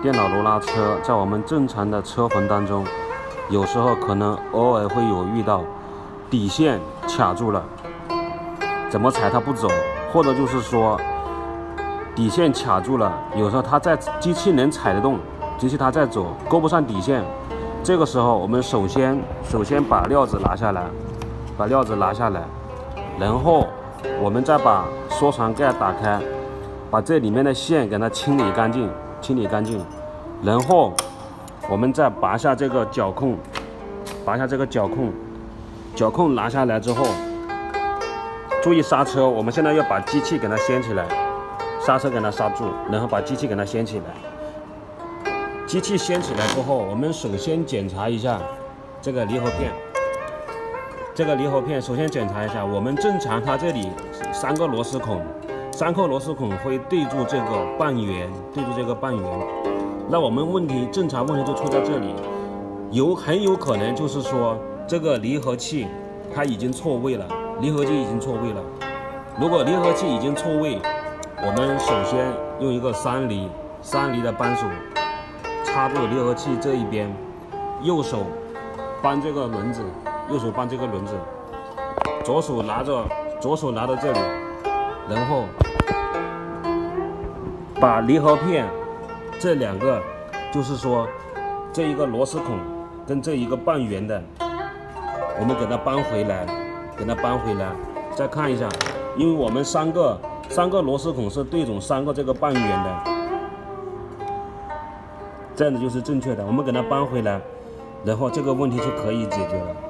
电脑罗拉车在我们正常的车缝当中，有时候可能偶尔会有遇到底线卡住了，怎么踩它不走，或者就是说底线卡住了，有时候它在机器能踩得动，机器它在走，勾不上底线。这个时候，我们首先首先把料子拿下来，把料子拿下来，然后我们再把缩床盖打开，把这里面的线给它清理干净。清理干净，然后我们再拔下这个脚控，拔下这个脚控，脚控拿下来之后，注意刹车。我们现在要把机器给它掀起来，刹车给它刹住，然后把机器给它掀起来。机器掀起来之后，我们首先检查一下这个离合片。这个离合片首先检查一下，我们正常它这里三个螺丝孔。三颗螺丝孔会对住这个半圆，对住这个半圆。那我们问题正常问题就出在这里，有很有可能就是说这个离合器它已经错位了，离合器已经错位了。如果离合器已经错位，我们首先用一个三离三离的扳手插住离合器这一边，右手扳这个轮子，右手扳这个轮子，左手拿着左手拿到这里，然后。把离合片这两个，就是说这一个螺丝孔跟这一个半圆的，我们给它搬回来，给它搬回来，再看一下，因为我们三个三个螺丝孔是对准三个这个半圆的，这样子就是正确的，我们给它搬回来，然后这个问题就可以解决了。